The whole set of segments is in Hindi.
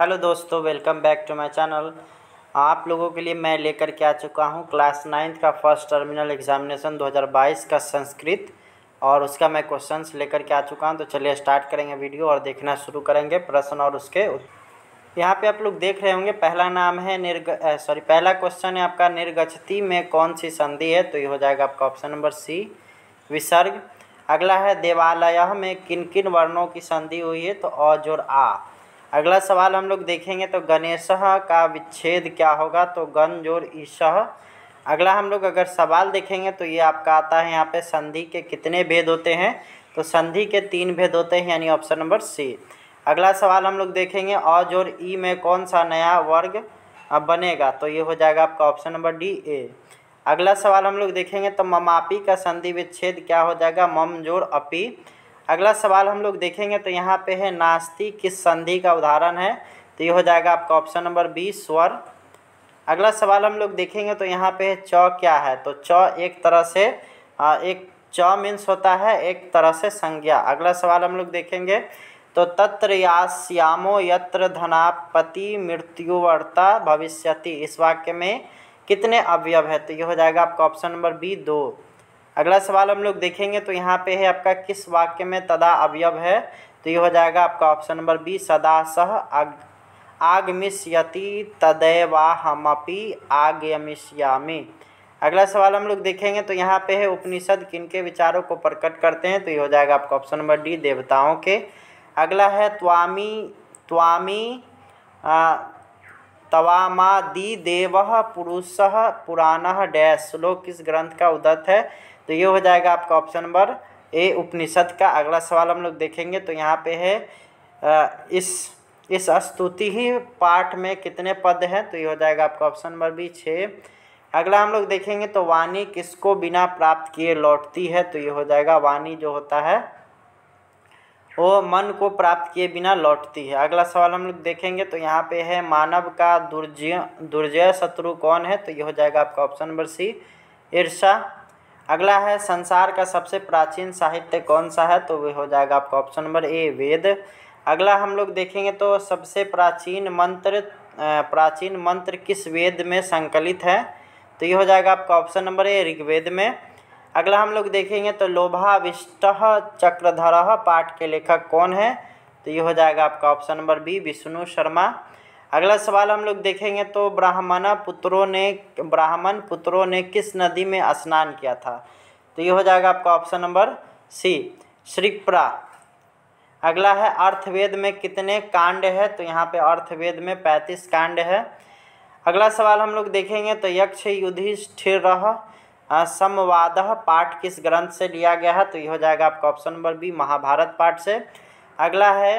हेलो दोस्तों welcome back to my channel आप लोगों के लिए मैं लेकर के आ चुका हूँ क्लास नाइन्थ का फ़र्स्ट टर्मिनल एग्जामिनेशन 2022 का संस्कृत और उसका मैं क्वेश्चंस लेकर के आ चुका हूँ। तो चलिए स्टार्ट करेंगे वीडियो और देखना शुरू करेंगे प्रश्न और उसके यहाँ पे आप लोग देख रहे होंगे, पहला नाम है निर्ग सॉरी पहला क्वेश्चन है आपका, निर्गछति में कौन सी संधि है? तो ये हो जाएगा आपका ऑप्शन नंबर सी विसर्ग। अगला है देवालय में किन किन वर्णों की संधि हुई है? तो अ, ज़ोर आ। अगला सवाल हम लोग देखेंगे तो गणेश का विच्छेद क्या होगा? तो गण, ज़ोर ईशह अगला हम लोग अगर सवाल देखेंगे तो ये आपका आता है यहाँ पे संधि के कितने भेद होते हैं? तो संधि के तीन भेद होते हैं, यानी ऑप्शन नंबर सी। अगला सवाल हम लोग देखेंगे, अ, ज़ोर, ई में कौन सा नया वर्ग बनेगा? तो ये हो जाएगा आपका ऑप्शन नंबर डी, ए। अगला सवाल हम लोग देखेंगे तो ममापी का संधि विच्छेद क्या हो जाएगा? मम जोड़ अपी। अगला सवाल हम लोग देखेंगे तो यहाँ पे है नास्ती किस संधि का उदाहरण है? तो ये हो जाएगा आपका ऑप्शन नंबर बी स्वर। अगला सवाल हम लोग देखेंगे तो यहाँ पे है च क्या है? तो च एक तरह से आ, एक च मीन्स होता है एक तरह से संज्ञा। अगला सवाल हम लोग देखेंगे तो तत्र यास्यामो यत्र धनापति मृत्युवर्ता भविष्यति। इस वाक्य में कितने अवयव है? तो ये हो जाएगा आपका ऑप्शन नंबर बी दो। अगला सवाल हम लोग देखेंगे तो यहाँ पे है आपका किस वाक्य में तदा अवयव है? तो ये हो जाएगा आपका ऑप्शन नंबर बी, सदा सह आग आगमिष्यति तदैवाहमपि आगमिष्यामि। अगला सवाल हम लोग देखेंगे तो यहाँ पे है उपनिषद किनके विचारों को प्रकट करते हैं? तो ये हो जाएगा आपका ऑप्शन नंबर डी, देवताओं के। अगला है त्वामी त्वामी तवामादि देव पुरुष पुराण डैश। श्लोक किस ग्रंथ का उदत है। तो ये हो जाएगा आपका ऑप्शन नंबर ए उपनिषद का अगला सवाल हम लोग देखेंगे। तो यहाँ पे है इस इस स्तुति ही पाठ में कितने पद हैं? तो ये हो जाएगा आपका ऑप्शन नंबर बी छः। अगला हम लोग देखेंगे तो वाणी किसको बिना प्राप्त किए लौटती है? तो ये हो जाएगा वाणी जो होता है, वो मन को प्राप्त किए बिना लौटती है। अगला सवाल हम लोग देखेंगे तो यहाँ पे है, मानव का दुर्जय दुर्जय शत्रु कौन है? तो ये हो जाएगा आपका ऑप्शन नंबर सी ईर्षा अगला है, संसार का सबसे प्राचीन साहित्य कौन सा है? तो वह हो जाएगा आपका ऑप्शन नंबर ए, वेद। अगला हम लोग देखेंगे तो सबसे प्राचीन मंत्र प्राचीन मंत्र किस वेद में संकलित है? तो ये हो जाएगा आपका ऑप्शन नंबर ए, ऋग्वेद में। अगला हम लोग देखेंगे तो लोभाविष्ट चक्रधर पाठ के लेखक कौन है? तो ये हो जाएगा आपका option number B, Vishnu Sharma. अगला सवाल हम लोग देखेंगे तो ब्राह्मण पुत्रों ने, ब्राह्मण पुत्रों ने किस नदी में स्नान किया था? तो ये हो जाएगा आपका ऑप्शन नंबर सी श्रीप्रा। अगला है, अर्थवेद में कितने कांड है? तो यहाँ पे अर्थवेद में पैंतीस कांड है। अगला सवाल हम लोग देखेंगे तो यक्ष युधिष्ठिर समवाद पाठ किस ग्रंथ से लिया गया है? तो ये हो जाएगा आपका ऑप्शन नंबर बी महाभारत पाठ से। अगला है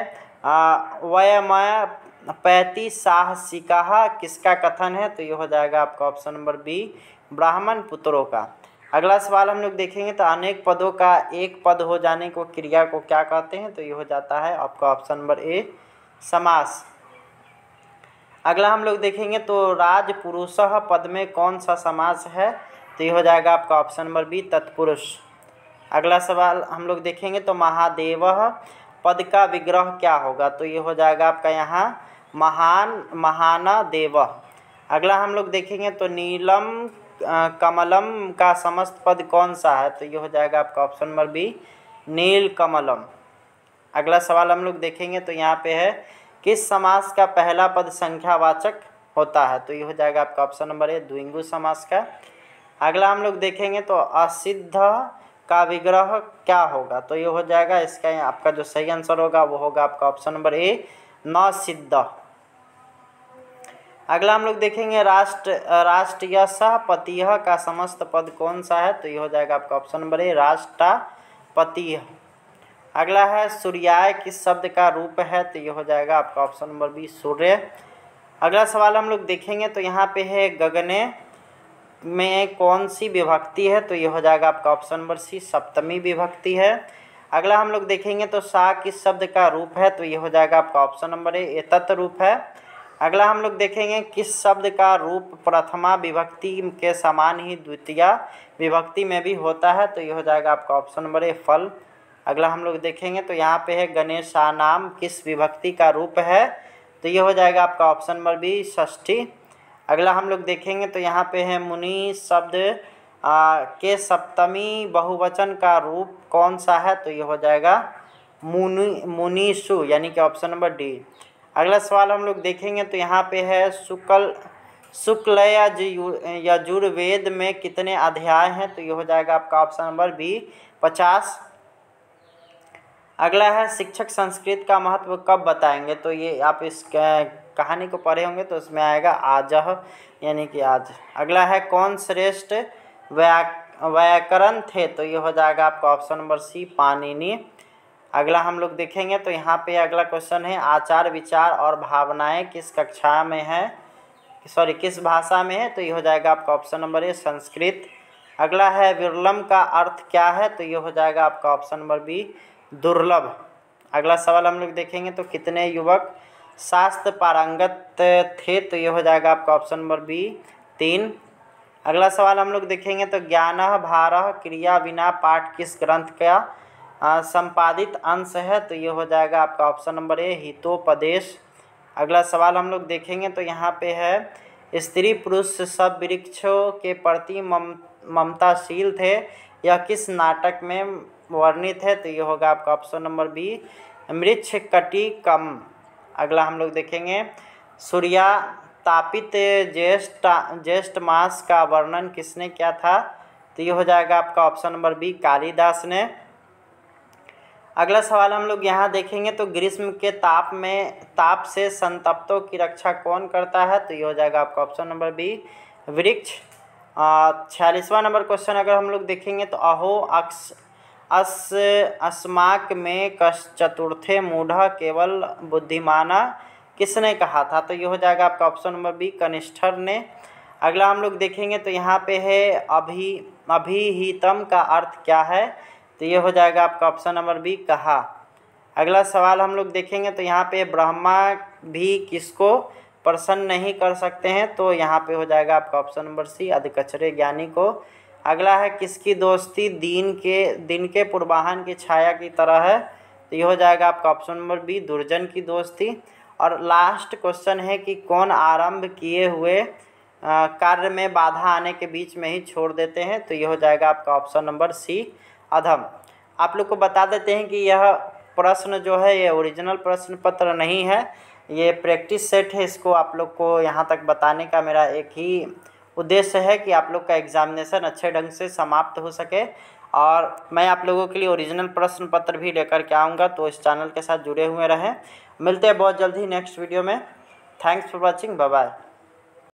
वयमय पैती साहसिका किसका कथन है? तो ये हो जाएगा आपका ऑप्शन नंबर बी, ब्राह्मण पुत्रों का। अगला सवाल हम लोग देखेंगे तो अनेक पदों का एक पद हो जाने को, क्रिया को क्या कहते हैं? तो ये हो जाता है आपका ऑप्शन नंबर ए, समास। अगला हम लोग देखेंगे तो राजपुरुष पद में कौन सा समास है? तो ये हो जाएगा आपका ऑप्शन नंबर बी, तत्पुरुष। अगला सवाल हम लोग देखेंगे तो महादेव पद का विग्रह क्या होगा? तो ये हो जाएगा आपका यहाँ महान, महाना देव। अगला हम लोग देखेंगे तो नीलम कमलम का समस्त पद कौन सा है? तो ये हो जाएगा आपका ऑप्शन नंबर बी नील कमलम। अगला सवाल हम लोग देखेंगे तो यहाँ पे है, किस समास का पहला पद संख्यावाचक होता है? तो ये हो जाएगा आपका ऑप्शन नंबर ए द्विंगु समास का। अगला हम लोग देखेंगे तो असिद्ध का विग्रह क्या होगा? तो ये हो जाएगा इसका आपका जो सही आंसर होगा, वो होगा आपका ऑप्शन नंबर ए न सिद्ध अगला हम लोग देखेंगे राष्ट्र राष्ट्रीय सहपति का समस्त पद कौन सा है? तो ये हो जाएगा आपका ऑप्शन नंबर ए राष्ट्रपति अगला है सूर्याय किस शब्द का रूप है? तो ये हो जाएगा आपका ऑप्शन नंबर बी सूर्य। अगला सवाल हम लोग देखेंगे तो यहाँ पे है गगने में कौन सी विभक्ति है? तो ये हो जाएगा आपका ऑप्शन नंबर सी सप्तमी विभक्ति है। अगला हम लोग देखेंगे तो सा किस शब्द का रूप है? तो ये हो जाएगा आपका ऑप्शन नंबर ए तत्व रूप है। अगला हम लोग देखेंगे किस शब्द का रूप प्रथमा विभक्ति के समान ही द्वितीय विभक्ति में भी होता है तो ये हो जाएगा आपका ऑप्शन नंबर ए फल। अगला हम लोग देखेंगे तो यहाँ पे है गणेशा नाम, किस विभक्ति का रूप है तो ये हो जाएगा आपका ऑप्शन नंबर बी षष्ठी। अगला हम लोग देखेंगे तो यहाँ पे है मुनि शब्द के सप्तमी बहुवचन का रूप कौन सा है तो ये हो जाएगा मुनि, मुनीषु, यानी कि ऑप्शन नंबर डी अगला सवाल हम लोग देखेंगे तो यहाँ पे है शुक्ल शुक्ल यजुर्वेद में कितने अध्याय हैं? तो ये हो जाएगा आपका ऑप्शन नंबर बी पचास। अगला है शिक्षक संस्कृत का महत्व कब बताएँगे? तो ये आप इस कहानी को पढ़े होंगे तो उसमें आएगा आज यानी कि आज। अगला है कौन श्रेष्ठ व्या, व्याकरण थे? तो ये हो जाएगा आपका ऑप्शन नंबर सी पानिनी अगला हम लोग देखेंगे तो यहाँ पे अगला क्वेश्चन है, आचार विचार और भावनाएँ किस कक्षा में है? सॉरी किस भाषा में है? तो ये हो जाएगा आपका ऑप्शन नंबर ए संस्कृत। अगला है, विरलम का अर्थ क्या है? तो ये हो जाएगा आपका ऑप्शन नंबर बी दुर्लभ। अगला सवाल हम लोग देखेंगे तो कितने युवक शास्त्र पारंगत थे? तो ये हो जाएगा आपका ऑप्शन नंबर बी तीन। अगला सवाल हम लोग देखेंगे तो ज्ञान भारह क्रिया बिना पाठ किस ग्रंथ का? संपादित अंश है तो ये हो जाएगा आपका ऑप्शन नंबर ए, हितोपदेश। अगला सवाल हम लोग देखेंगे तो यहाँ पे है, स्त्री पुरुष सब वृक्षों के प्रति मम, ममताशील थे यह किस नाटक में वर्णित है तो ये होगा आपका ऑप्शन नंबर बी मृक्ष कटी कम। अगला हम लोग देखेंगे, सूर्या तापित ज्येष्ठ ज्येष्ठ मास का वर्णन किसने किया था तो ये हो जाएगा आपका ऑप्शन नंबर बी, कालिदास ने। अगला सवाल हम लोग यहाँ देखेंगे तो ग्रीष्म के ताप में, ताप से संतप्तों की रक्षा कौन करता है? तो ये हो जाएगा आपका ऑप्शन नंबर बी वृक्ष। छियालीसवा नंबर क्वेश्चन अगर हम लोग देखेंगे तो अहो अक्स अस, अस्माक में कश चतुर्थे मूढ़ केवल बुद्धिमाना किसने कहा था? तो ये हो जाएगा आपका ऑप्शन नंबर बी कनिष्ठर ने। अगला हम लोग देखेंगे तो यहाँ पे है अभी, अभिहितम का अर्थ क्या है? तो ये हो जाएगा आपका ऑप्शन नंबर बी कहा। अगला सवाल हम लोग देखेंगे तो यहाँ पे ब्रह्मा भी किसको प्रसन्न नहीं कर सकते हैं तो यहाँ पे हो जाएगा आपका ऑप्शन नंबर सी अधिकचरे ज्ञानी को। अगला है, किसकी दोस्ती दिन के दिन के पूर्वाहन की छाया की तरह है? तो ये हो जाएगा आपका ऑप्शन नंबर बी दुर्जन की दोस्ती। और लास्ट क्वेश्चन है कि कौन आरंभ किए हुए कार्य में बाधा आने के बीच में ही छोड़ देते हैं तो ये हो जाएगा आपका ऑप्शन नंबर सी अधम। आप लोग को बता देते हैं कि यह प्रश्न जो है, ये ओरिजिनल प्रश्न पत्र नहीं है। ये प्रैक्टिस सेट है, इसको आप लोग को यहाँ तक बताने का मेरा एक ही उद्देश्य है कि आप लोग का एग्ज़ामिनेशन अच्छे ढंग से समाप्त हो सके। और मैं आप लोगों के लिए ओरिजिनल प्रश्न पत्र भी लेकर के आऊँगा तो इस चैनल के साथ जुड़े हुए रहें। मिलते हैं बहुत जल्द नेक्स्ट वीडियो में। Thanks for watching bye